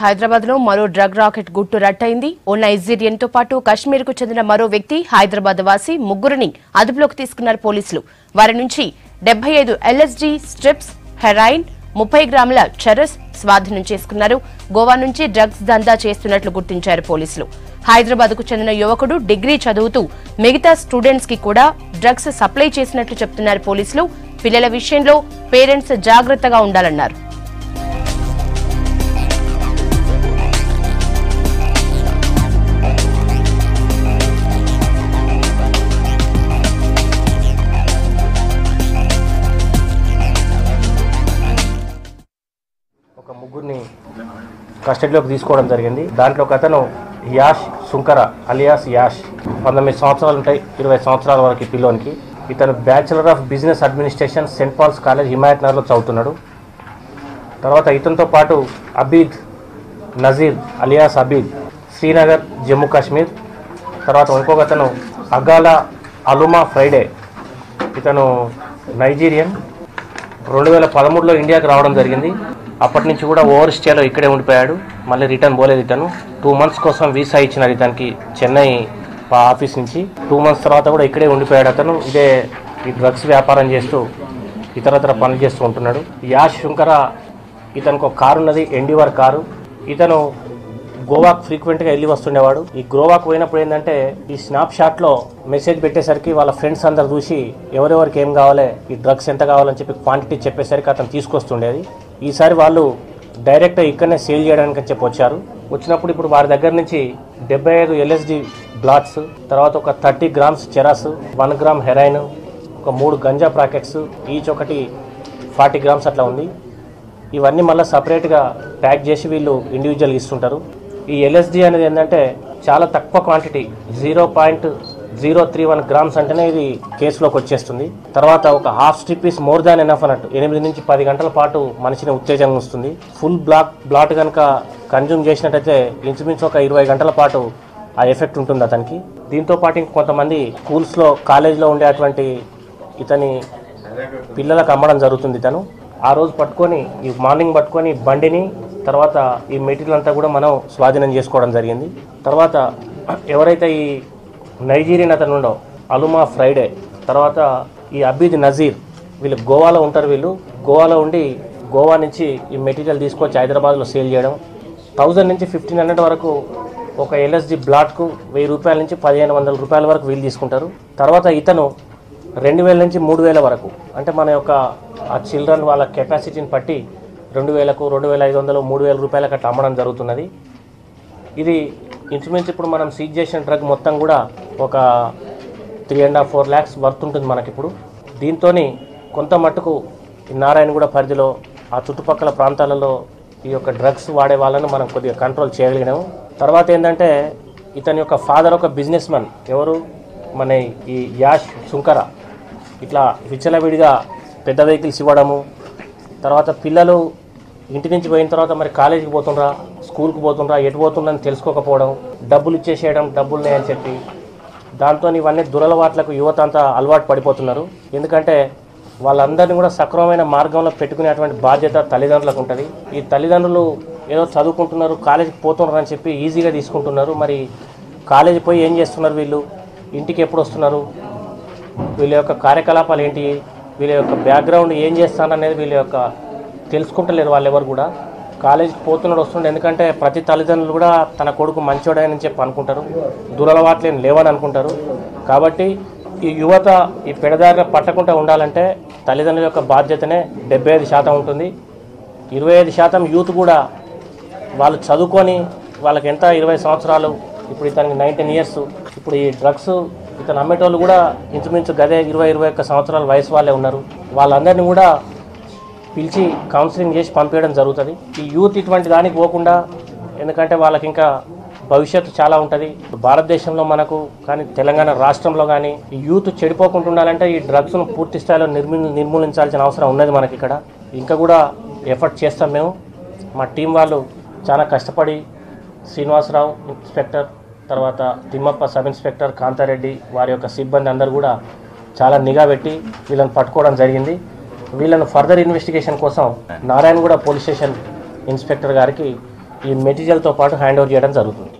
హైదరాబాద్లో మరో drug racket గుట్టు రట్టయింది. ఓ నైజీరియన్తో పాటు కశ్మీర్కు చెందిన మరో వ్యక్తి హైదరాబాద్ వాసి ముగ్గురిని అదుపులోకి తీసుకున్నారు పోలీసులు. వారి నుంచి డెబ్బై ఐదు ఎల్ఎస్డి స్ట్రిప్స్ హెరాయిన్ ముప్పై గ్రాముల చరస్ స్వాధీనం చేసుకున్నారు. గోవా నుంచి డ్రగ్స్ దందా చేస్తున్నట్లు గుర్తించారు పోలీసులు. హైదరాబాద్కు చెందిన యువకుడు డిగ్రీ చదువుతూ మిగతా స్టూడెంట్స్కి కూడా డ్రగ్స్ సప్లై చేసినట్లు చెప్తున్నారు పోలీసులు. పిల్లల విషయంలో పేరెంట్స్ జాగ్రత్తగా ఉండాలన్నారు. కస్టడీలోకి తీసుకోవడం జరిగింది. దాంట్లో ఒక అతను యాష్ సుంకర అలియాస్ యాష్. పంతొమ్మిది సంవత్సరాలు ఉంటాయి ఇరవై సంవత్సరాల వరకు పిల్లోనికి. ఇతను bachelor of business administration Saint Paul's college Himayat నగర్లో చదువుతున్నాడు. తర్వాత ఇతనితో పాటు అబీద్ నజీర్ అలియాస్ అబీద్ శ్రీనగర్ జమ్మూ కాశ్మీర్. తర్వాత ఇంకొక అతను అగాలా అలుమా ఫ్రైడే. ఇతను నైజీరియన్. రెండు వేల పదమూడులో ఇండియాకి రావడం జరిగింది. అప్పటి నుంచి కూడా ఓవర్ స్టేలో ఇక్కడే ఉండిపోయాడు. మళ్ళీ రిటర్న్ పోలేదు ఇతను. టూ మంత్స్ కోసం వీసా ఇచ్చినారు ఇతనికి చెన్నై ఆఫీస్ నుంచి. టూ మంత్స్ తర్వాత కూడా ఇక్కడే ఉండిపోయాడు అతను. ఇదే ఈ డ్రగ్స్ వ్యాపారం చేస్తూ ఇతరతర పనులు చేస్తూ ఉంటున్నాడు. యాష్ శంకర ఇతనికి ఒక కారు ఉన్నది ఎండివర్ కారు. ఇతను గోవాకు ఫ్రీక్వెంట్గా వెళ్ళి వస్తుండేవాడు. ఈ గోవాకు పోయినప్పుడు ఏంటంటే ఈ స్నాప్ షాట్లో మెసేజ్ పెట్టేసరికి వాళ్ళ ఫ్రెండ్స్ అందరు చూసి ఎవరెవరికి ఏం కావాలి ఈ డ్రగ్స్ ఎంత కావాలని చెప్పి క్వాంటిటీ చెప్పేసరికి అతను తీసుకొస్తుండేది. ఈసారి వాళ్ళు డైరెక్ట్ ఇక్కడనే సేల్ చేయడానికి చెప్పి వచ్చారు. వచ్చినప్పుడు ఇప్పుడు వారి దగ్గర నుంచి డెబ్బై ఐదు ఎల్ఎస్డి బ్లాట్స్ తర్వాత ఒక thirty grams charas one gram heroin ఒక మూడు గంజా ప్యాకెట్స్ ఈచ్ ఒకటి ఫార్టీ గ్రామ్స్ అట్లా ఉంది. ఇవన్నీ మళ్ళీ సపరేట్గా ప్యాక్ చేసి వీళ్ళు ఇండివిజువల్ ఇస్తుంటారు. ఈ ఎల్ఎస్డి అనేది ఏంటంటే చాలా తక్కువ quantity zero point zero three one grams అంటేనే ఇది కేసులోకి వచ్చేస్తుంది. తర్వాత ఒక half strip is more than enough అన్నట్టు. ఎనిమిది నుంచి పది గంటల పాటు మనిషిని ఉత్తేజంగా వస్తుంది ఫుల్ బ్లాక్ బ్లాట్ కనుక కన్జ్యూమ్ చేసినట్టయితే ఇంచుమించు ఒక ఇరవై గంటల పాటు ఆ ఎఫెక్ట్ ఉంటుంది అతనికి. దీంతో పాటు ఇంకొంతమంది స్కూల్స్లో కాలేజీలో ఉండేటువంటి ఇతని పిల్లలకు అమ్మడం జరుగుతుంది ఇతను ఆ రోజు పట్టుకొని ఈ మార్నింగ్ పట్టుకొని బండిని తర్వాత ఈ మెటీరియల్ అంతా కూడా మనం స్వాధీనం చేసుకోవడం జరిగింది. తర్వాత ఎవరైతే ఈ నైజీరియన్ అతను ఉండవు. Aluma Friday. తర్వాత ఈ అబీద్ నజీర్ వీళ్ళు గోవాలో ఉంటారు వీళ్ళు. గోవాలో ఉండి గోవా నుంచి ఈ మెటీరియల్ తీసుకొచ్చి హైదరాబాద్లో సేల్ చేయడం. థౌజండ్ నుంచి ఫిఫ్టీన్ హండ్రెడ్ వరకు ఒక ఎల్ఎస్డి బ్లాట్కు వెయ్యి రూపాయల నుంచి పదిహేను వందల రూపాయల వరకు వీళ్ళు తీసుకుంటారు. తర్వాత ఇతను రెండు వేల నుంచి మూడు వేల వరకు. అంటే మన యొక్క ఆ చిల్డ్రన్ వాళ్ళ కెపాసిటీని బట్టి రెండు వేలకు రెండు వేల ఐదు వందలు మూడు వేల రూపాయలకు అట్లా అమ్మడం జరుగుతున్నది. ఇది ఇంచుమించు ఇప్పుడు మనం సీజ్ చేసిన డ్రగ్ మొత్తం కూడా ఒక three and half four lakhs worth ఉంటుంది మనకి ఇప్పుడు దీంతో కొంత మట్టుకు ఈ నారాయణగూడ పరిధిలో ఆ చుట్టుపక్కల ప్రాంతాలలో ఈ యొక్క డ్రగ్స్ వాడే వాళ్ళను మనం కొద్దిగా కంట్రోల్ చేయగలిగినాము. తర్వాత ఏంటంటే ఇతని యొక్క ఫాదర్ ఒక బిజినెస్ మ్యాన్ ఎవరు? మన ఈ యాష్ సుంకర ఇట్లా విచ్చలవిడిగా పెద్ద వెహికల్స్ ఇవ్వడము. తర్వాత పిల్లలు ఇంటి నుంచి పోయిన తర్వాత మరి కాలేజీకి పోతుండ్రా స్కూల్కి పోతుండ్రా ఎటు పోతుండ్రని తెలుసుకోకపోవడం డబ్బులు ఇచ్చేసేయడం డబ్బులు అని చెప్పి దాంతో ఇవన్నీ దురలవాట్లకు యువత అంతా అలవాటు పడిపోతున్నారు. ఎందుకంటే వాళ్ళందరినీ కూడా సక్రమమైన మార్గంలో పెట్టుకునేటువంటి బాధ్యత తల్లిదండ్రులకు ఉంటుంది. ఈ తల్లిదండ్రులు ఏదో చదువుకుంటున్నారు కాలేజీకి పోతున్నారు అని చెప్పి ఈజీగా తీసుకుంటున్నారు. మరి కాలేజీ పోయి ఏం చేస్తున్నారు వీళ్ళు? ఇంటికి ఎప్పుడు వస్తున్నారు? వీళ్ళ యొక్క కార్యకలాపాలు ఏంటి? వీళ్ళ యొక్క బ్యాక్గ్రౌండ్ ఏం చేస్తాను అనేది వీళ్ళ యొక్క తెలుసుకుంటలేరు వాళ్ళు ఎవరు కూడా. కాలేజీకి పోతున్నాడు వస్తున్నాడు. ఎందుకంటే ప్రతి తల్లిదండ్రులు కూడా తన కొడుకు మంచోడని చెప్పి అనుకుంటారు. దురలవాట్లేని లేవని అనుకుంటారు. కాబట్టి ఈ యువత ఈ పెడదారిన పట్టకుండా ఉండాలంటే తల్లిదండ్రుల యొక్క బాధ్యతనే డెబ్బై ఐదు శాతం ఉంటుంది. ఇరవై ఐదు శాతం యూత్ కూడా వాళ్ళు చదువుకొని వాళ్ళకి ఎంత ఇరవై సంవత్సరాలు ఇప్పుడు ఇతనికి నైన్టీన్ ఇయర్స్ ఇప్పుడు ఈ డ్రగ్స్ ఇతను అమ్మేటోళ్ళు కూడా ఇంచుమించు గదే ఇరవై ఇరవై ఒక్క సంవత్సరాల వయసు వాళ్ళే ఉన్నారు. వాళ్ళందరినీ కూడా పిలిచి కౌన్సిలింగ్ చేసి పంపించడం జరుగుతుంది. ఈ యూత్ ఇటువంటి దానికి పోకుండా ఎందుకంటే వాళ్ళకి ఇంకా భవిష్యత్తు చాలా ఉంటుంది. భారతదేశంలో మనకు కానీ తెలంగాణ రాష్ట్రంలో కానీ ఈ యూత్ చెడిపోకుండా ఉండాలంటే ఈ డ్రగ్స్ను పూర్తి స్థాయిలో నిర్మూ నిర్మూలించాల్సిన అవసరం ఉన్నది మనకి ఇక్కడ. ఇంకా కూడా ఎఫర్ట్ చేస్తాం మేము. మా టీం వాళ్ళు చాలా కష్టపడి శ్రీనివాసరావు ఇన్స్పెక్టర్ తర్వాత తిమ్మప్ప సబ్ ఇన్స్పెక్టర్ కాంతారెడ్డి వారి యొక్క సిబ్బంది అందరూ కూడా చాలా నిఘా పెట్టి వీళ్ళని పట్టుకోవడం జరిగింది. వీళ్ళను ఫర్దర్ ఇన్వెస్టిగేషన్ కోసం నారాయణగూడ పోలీస్ స్టేషన్ ఇన్స్పెక్టర్ గారికి ఈ మెటీరియల్తో పాటు హ్యాండ్ ఓవర్ చేయడం జరుగుతుంది.